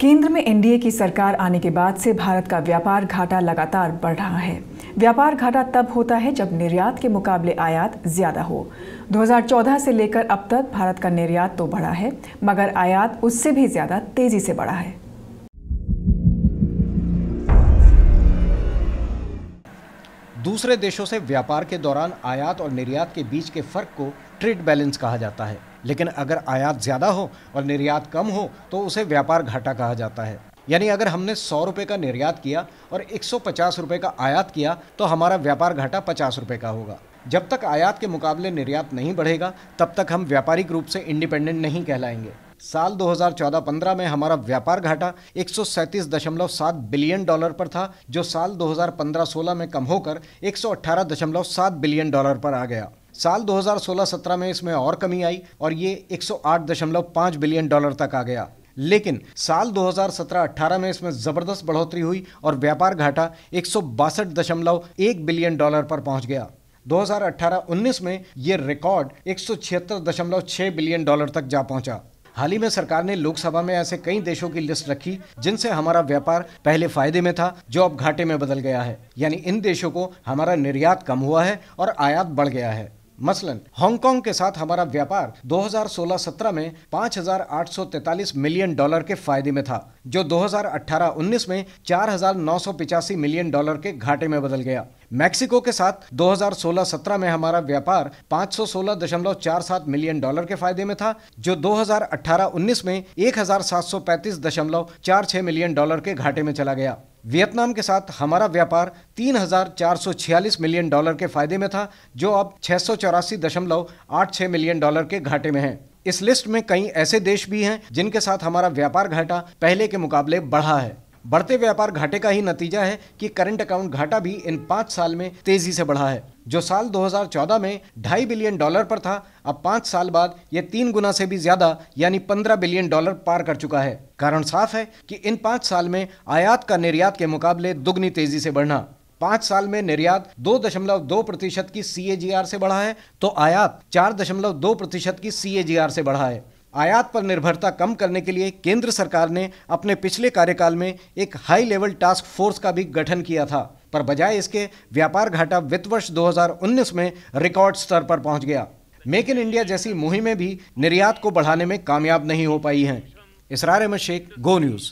केंद्र में एनडीए की सरकार आने के बाद से भारत का व्यापार घाटा लगातार बढ़ रहा है। व्यापार घाटा तब होता है जब निर्यात के मुकाबले आयात ज़्यादा हो। 2014 से लेकर अब तक भारत का निर्यात तो बढ़ा है, मगर आयात उससे भी ज़्यादा तेज़ी से बढ़ा है। दूसरे देशों से व्यापार के दौरान आयात और निर्यात के बीच के फ़र्क को ट्रेड बैलेंस कहा जाता है। लेकिन अगर आयात ज़्यादा हो और निर्यात कम हो तो उसे व्यापार घाटा कहा जाता है। यानी अगर हमने सौ रुपये का निर्यात किया और एक सौ का आयात किया तो हमारा व्यापार घाटा पचास रुपये का होगा। जब तक आयात के मुकाबले निर्यात नहीं बढ़ेगा, तब तक हम व्यापारिक रूप से इंडिपेंडेंट नहीं कहलाएँगे। साल 2014-15 में हमारा व्यापार घाटा एक बिलियन डॉलर पर था, जो साल 2015-16 में कम होकर 118.7 बिलियन डॉलर पर आ गया। साल 2016-17 में इसमें और कमी आई और ये 108.5 बिलियन डॉलर तक आ गया। लेकिन साल 2017-18 में इसमें ज़बरदस्त बढ़ोतरी हुई और व्यापार घाटा एक बिलियन डॉलर पर पहुँच गया। 2018-19 में ये रिकॉर्ड एक बिलियन डॉलर तक जा पहुँचा। हाल ही में सरकार ने लोकसभा में ऐसे कई देशों की लिस्ट रखी जिनसे हमारा व्यापार पहले फ़ायदे में था जो अब घाटे में बदल गया है। यानी इन देशों को हमारा निर्यात कम हुआ है और आयात बढ़ गया है। मसलन हांगकांग के साथ हमारा व्यापार 2016-17 में 5,843 मिलियन डॉलर के फ़ायदे में था जो 2018-19 में चार मिलियन डॉलर के घाटे में बदल गया। मैक्सिको के साथ 2016-17 में हमारा व्यापार 516.47 मिलियन डॉलर के फ़ायदे में था जो 2018-19 में 1,735.46 मिलियन डॉलर के घाटे में चला गया। वियतनाम के साथ हमारा व्यापार 3,446 मिलियन डॉलर के फ़ायदे में था जो अब छह मिलियन डॉलर के घाटे में है। इस लिस्ट में कई ऐसे देश भी हैं जिनके साथ हमारा व्यापार घाटा पहले के मुकाबले बढ़ा है। बढ़ते व्यापार घाटे का ही नतीजा है कि करंट अकाउंट घाटा भी इन पाँच साल में तेज़ी से बढ़ा है। जो साल 2014 में ढाई बिलियन डॉलर पर था, अब पाँच साल बाद यह तीन गुना से भी ज़्यादा, यानी पंद्रह बिलियन डॉलर पार कर चुका है। कारण साफ़ है कि इन पाँच साल में आयात का निर्यात के मुकाबले दुगनी तेज़ी से बढ़ना। पाँच साल में निर्यात दो दशमलव दो प्रतिशत की सी से बढ़ा है तो आयात चार दशमलव दो प्रतिशत की सी से बढ़ा है। आयात पर निर्भरता कम करने के लिए केंद्र सरकार ने अपने पिछले कार्यकाल में एक हाई लेवल टास्क फोर्स का भी गठन किया था, पर बजाय इसके, व्यापार घाटा वित्त वर्ष 2019 में रिकॉर्ड स्तर पर पहुँच गया। मेक इन इंडिया जैसी मुहिमें भी निर्यात को बढ़ाने में कामयाब नहीं हो पाई हैं। Israr Ahmed Sheikh Go News